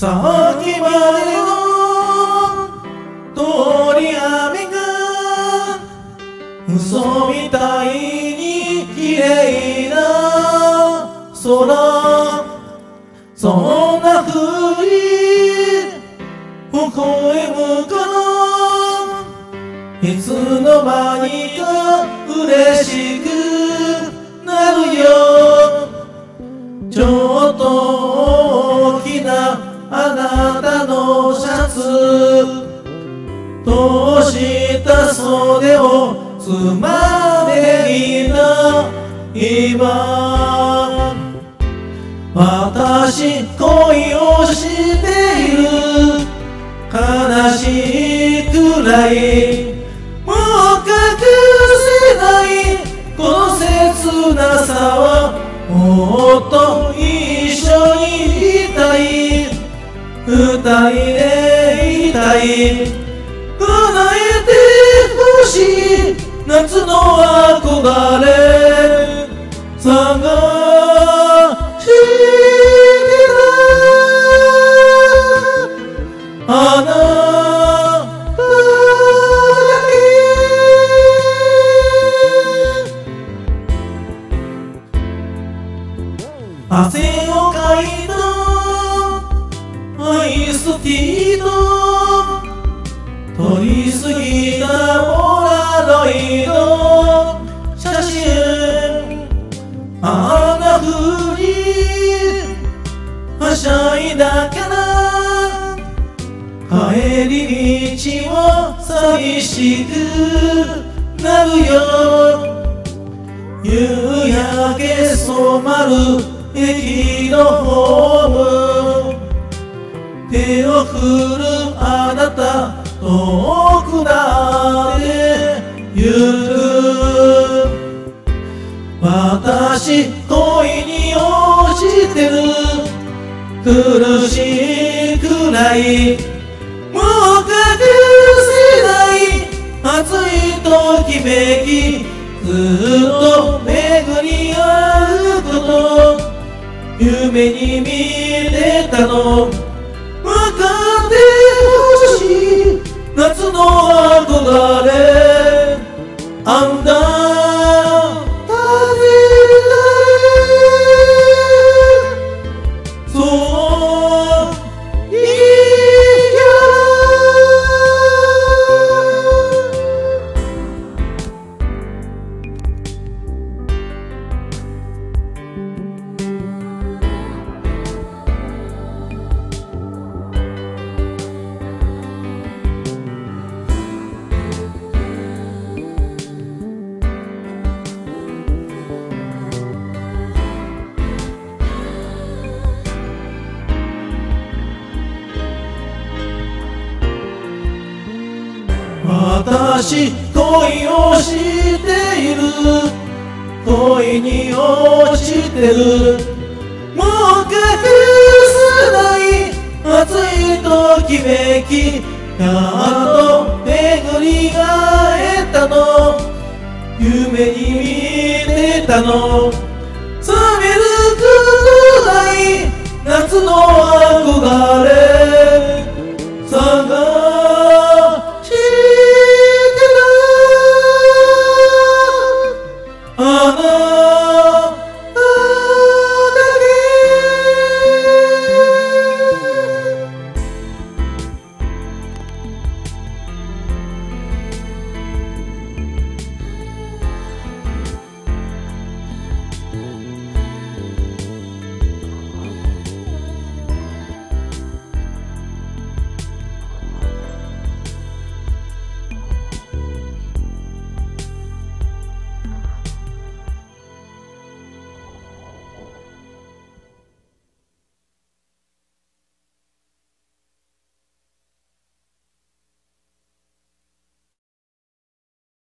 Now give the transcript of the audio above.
さっきまでの通り雨が嘘みたいに綺麗な空そんな風に微笑むからいつの間にか嬉しくなるよちょっとなたのシャツ。通した袖をつまでいた今私恋をしている。悲しいくらいもう隠せない。この切なさはもっと二人でいたい叶えてほしい夏の憧れ。探してた。あなた汗と撮りすぎたポラロイド。写真。あんな風にはしゃいだから。帰り道は寂しくなるよ。夕焼け染まる駅のホーム。手を振るあなた遠くなってゆく。私恋に落ちてる。苦しくらい。もう隠せない。熱いときめき。ずっと巡り合うこと。夢に見てたの。夏の憧私恋をしている。恋に落ちてる。もう隠せない。熱いときめき。やっと巡り会えたの。夢に見てたの。冷めるくらい。夏の